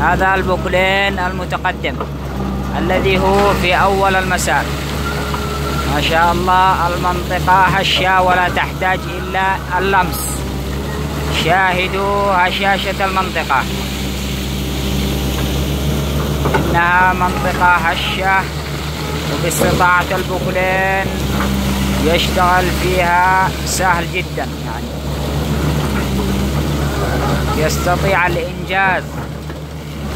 هذا البوكلين المتقدم الذي هو في أول المسار. ما شاء الله المنطقة هشة ولا تحتاج إلا اللمس. شاهدوا هشاشة المنطقة. إنها منطقة هشة وباستطاعة البوكلين يشتغل فيها سهل جدا يعني. يستطيع الإنجاز.